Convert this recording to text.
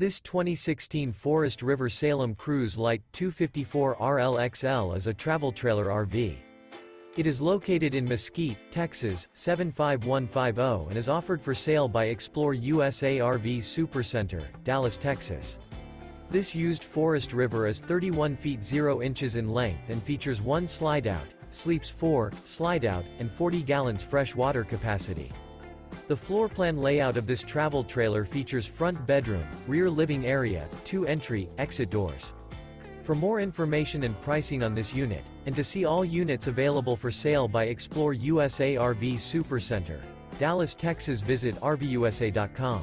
This 2016 Forest River Salem Cruise Lite 254 RLXL is a travel trailer RV. It is located in Mesquite, Texas, 75150 and is offered for sale by Explore USA RV Supercenter, Dallas, Texas. This used Forest River is 31 feet 0 inches in length and features one slide-out, sleeps 4, slide-out, and 40 gallons fresh water capacity. The floor plan layout of this travel trailer features front bedroom, rear living area, two entry, exit doors. For more information and pricing on this unit, and to see all units available for sale by Explore USA RV Supercenter, Dallas, Texas visit RVUSA.com.